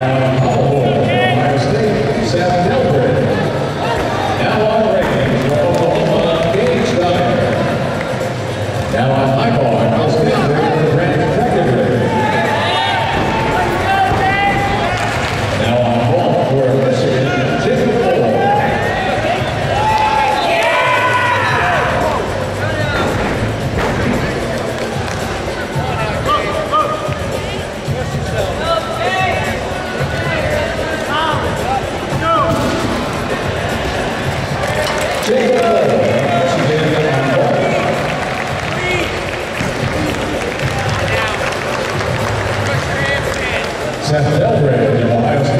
Now on range for Seth Delbridge of